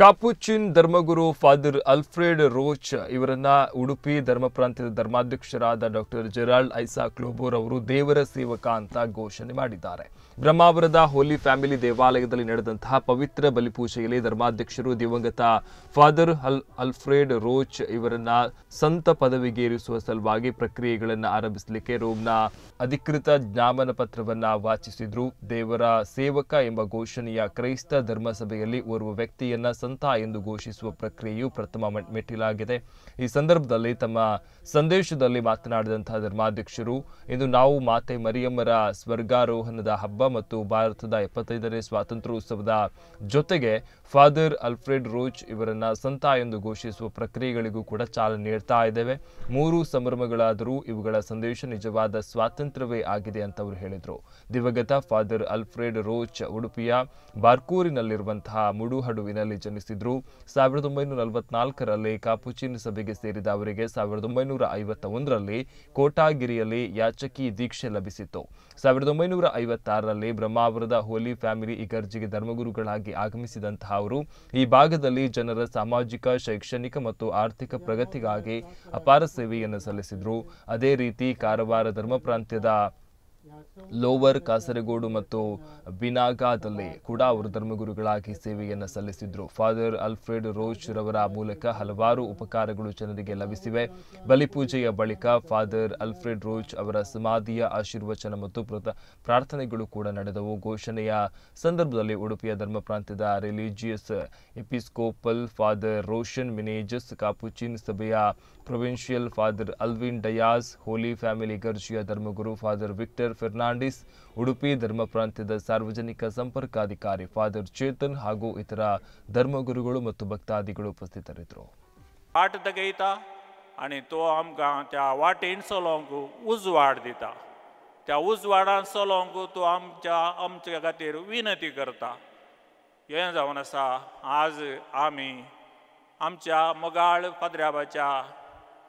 ಕಾಪುಚಿನ್ ಧರ್ಮಗುರು father Alfred roach ಇವರನ್ನ ಉಡುಪಿ ಧರ್ಮ ಪ್ರಾಂತ್ಯದ ಧರ್ಮಾಧ್ಯಕ್ಷರಾದ ಡಾಕ್ಟರ್ ಜೆರಾಲ್ಡ್ ಐಸಾಕ್ ಲೋಬೋರ್ ಅವರು ದೇವರ ಸೇವಕ ಅಂತ ಘೋಷಣೆ ಮಾಡಿದ್ದಾರೆ. ಬ್ರಹ್ಮಾವರದ ಹೋಲಿ ಫ್ಯಾಮಿಲಿ ದೇವಾಲಯದಲ್ಲಿ ನಡೆದಂತಹ ಪವಿತ್ರ ಬಲಿಪೂಜೆಯಲ್ಲಿ ಧರ್ಮಾಧ್ಯಕ್ಷರು ದಿವಂಗತ ಫಾದರ್ ಅಲ್ ಅಲ್ಫ್ರೆಡ್ ರೋಚ್ ಇವರನ್ನ ಸಂತ ಪದವಿಗೆ ಏರಿಸುವ ಸಲುವಾಗಿ ಪ್ರಕ್ರಿಯೆಗಳನ್ನು ಆರಂಭಿಸಲಿಕ್ಕೆ ರೋಮ್ನ ಅಧಿಕೃತ ಜ್ಞಾಪನ ಪತ್ರವನ್ನ ವಾಚಿಸಿದ್ರು. ದೇವರ ಸೇವಕ ಎಂಬ ಘೋಷಣೆಯ ಕ್ರೈಸ್ತ ಧರ್ಮಸಭೆಯಲ್ಲಿ ಓರ್ವ ವ್ಯಕ್ತಿಯನ್ನ ಸಂತ ಎಂದು ಘೋಷಿಸುವ ಪ್ರಕ್ರಿಯೆಯು ಪ್ರಥಮ ಮೆಟ್- ಮೆಟ್ಟಿಲಾಗಿದೆ. ಈ ಸಂದರ್ಭದಲ್ಲಿ ತಮ್ಮ ಸಂದೇಶದಲ್ಲಿ ಮಾತನಾಡಿದಂತಹ ಧರ್ಮಾಧ್ಯಕ್ಷರು, ಇಂದು ನಾವು ಮಾತೆ ಮರಿಯಮ್ಮರ ಸ್ವರ್ಗಾರೋಹಣದ ಹಬ್ಬ ಮತ್ತು ಭಾರತದ ಎಪ್ಪತ್ತೈದನೇ ಸ್ವಾತಂತ್ರ್ಯೋತ್ಸವದ ಜೊತೆಗೆ ಫಾದರ್ ಅಲ್ಫ್ರೆಡ್ ರೋಚ್ ಇವರನ್ನ ಸಂತ ಎಂದು ಘೋಷಿಸುವ ಪ್ರಕ್ರಿಯೆಗಳಿಗೂ ಕೂಡ ಚಾಲನೆ ನೀಡ್ತಾ ಇದ್ದೇವೆ. ಮೂರು ಸಂಭ್ರಮಗಳಾದರೂ ಇವುಗಳ ಸಂದೇಶ ನಿಜವಾದ ಸ್ವಾತಂತ್ರ್ಯವೇ ಆಗಿದೆ ಅಂತ ಅವರು ಹೇಳಿದರು. ದಿವಂಗತ ಫಾದರ್ ಅಲ್ಫ್ರೆಡ್ ರೋಚ್ ಉಡುಪಿಯ ಬಾರ್ಕೂರಿನಲ್ಲಿರುವಂತಹ ಮುಡುಹಡುವಿನಲ್ಲಿ ಜನಿಸಿದ್ರು ಸಾವಿರದ ಒಂಬೈನೂರ ನಲವತ್ನಾಲ್ಕರಲ್ಲಿ ಕಾಪುಚಿನ್ ಸಭೆಗೆ ಸೇರಿದ ಅವರಿಗೆ ಸಾವಿರದ ಒಂಬೈನೂರ ಐವತ್ತ ಒಂದರಲ್ಲಿ ಕೋಟಾಗಿರಿಯಲ್ಲಿ ಯಾಚಕಿ ದೀಕ್ಷೆ ಲಭಿಸಿತ್ತು. ಸಾವಿರದ ಒಂಬೈನೂರ ಐವತ್ತಾರರಲ್ಲಿ ಬ್ರಹ್ಮಾವರದ ಹೋಲಿ ಫ್ಯಾಮಿಲಿ ಇಗರ್ಜಿಗೆ ಧರ್ಮಗುರುಗಳಾಗಿ ಆಗಮಿಸಿದಂತಹ ಅವರು, ಈ ಭಾಗದಲ್ಲಿ ಜನರ ಸಾಮಾಜಿಕ, ಶೈಕ್ಷಣಿಕ ಮತ್ತು ಆರ್ಥಿಕ ಪ್ರಗತಿಗಾಗಿ ಅಪಾರ ಸೇವೆಯನ್ನು ಸಲ್ಲಿಸಿದ್ರು. ಅದೇ ರೀತಿ ಕಾರವಾರ ಧರ್ಮ ಪ್ರಾಂತ್ಯದ ಲೋವರ್, ಕಾಸರಗೋಡು ಮತ್ತು ಬಿನಾಗಾದಲ್ಲಿ ಕೂಡ ಅವರು ಧರ್ಮಗುರುಗಳಾಗಿ ಸೇವೆಯನ್ನು ಸಲ್ಲಿಸಿದ್ರು. ಫಾದರ್ ಅಲ್ಫ್ರೆಡ್ ರೋಚ್ ರವರ ಮೂಲಕ ಹಲವಾರು ಉಪಕಾರಗಳು ಜನರಿಗೆ ಲಭಿಸಿವೆ. ಬಲಿಪೂಜೆಯ ಬಳಿಕ ಫಾದರ್ ಅಲ್ಫ್ರೆಡ್ ರೋಚ್ ಅವರ ಸಮಾಧಿಯ ಆಶೀರ್ವಚನ ಮತ್ತು ಪ್ರಾರ್ಥನೆಗಳು ಕೂಡ ನಡೆದವು. ಘೋಷಣೆಯ ಸಂದರ್ಭದಲ್ಲಿ ಉಡುಪಿಯ ಧರ್ಮ ಪ್ರಾಂತ್ಯದ religious episcopal father Roshan Menezes, Capuchin ಸಭೆಯ provincial father Alvin Dias, holy family ಗರ್ಜಿಯ ಧರ್ಮಗುರು ಫಾದರ್ ವಿಕ್ಟರ್ ಫೆರ್ನಾಂಡಿಸ್ ಉಡುಪಿ ಧರ್ಮ ಪ್ರಾಂತ್ಯದ ಸಾರ್ವಜನಿಕ ಸಂಪರ್ಕಾಧಿಕಾರಿ ಫಾದರ್ ಚೇತನ್ ಹಾಗೂ ಇತರ ಧರ್ಮಗುರುಗಳು ಮತ್ತು ಭಕ್ತಾದಿಗಳು ಉಪಸ್ಥಿತರಿದ್ದರು वाट दाखयता आनी तो आमकां त्या वाटेन चलोवंक उजवाड दिता त्या उजवाडान चलोवंक तो आमच्या आमच्या खातीर विनंती करता हें जावन आसा आज आमी आमच्या मगाळ पाद्र्याबाच्या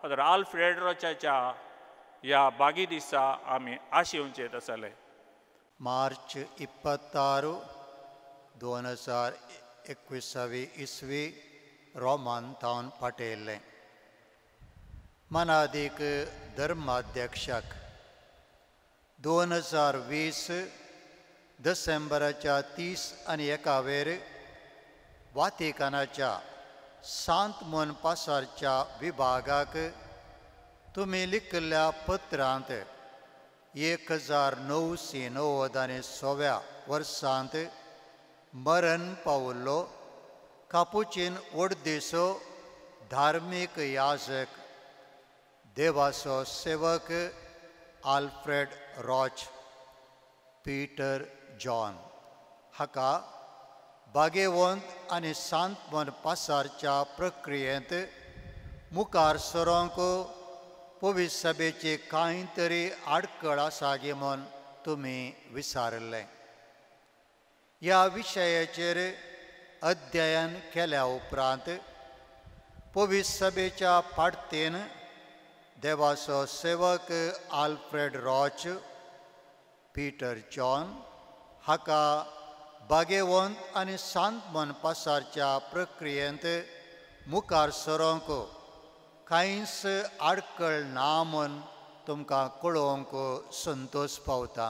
फादर आल्फ्रेड रोचाच्या ಯಾ बागी दिसा आमी ಆಶೆ ಉಂಚೇತ ಸಲಹೆ मार्च ಇಪ್ಪತ್ತಾರು ದೋನ್ ಹಜಾರ್ एकविसावी इसवी रोमान तावन पाटयल्ले मनादीक धर्माध्यक्षाक. दोन हजार वीस डिसेंबराच्या तीस आनी एकावेर वातिकानाच्या सांत मन पासारच्या विभागाक तुमी लिखल्या पत्रांत एक हजार णवशे णव्वद आनी सोव्या वर्सांत मरण पावल्लो कापुचीन ओडदेसो धार्मीक याजक देवाचो सेवक आल्फ्रेड रॉच पीटर जॉन. हाका बागेवंत आनी सांतमन पासारच्या प्रक्रियेंत मुखार सरोंक पोवीसभेचे सभेची कांय तरी आडखळ आसा गे म्हूण तुमी विचारलें ह्या विशयाचेर अध्ययन केल्या उपरांत पोवीसभेच्या सभेच्या देवाचो सेवक आल्फ्रेड रॉच पीटर जॉन हाका बागेवंत आनी सांत मनपासारच्या प्रक्रियेंत मुखार सरोंक कांयच आडकळ ना म्हूण तुमकां कळोवंक संतोश पावता.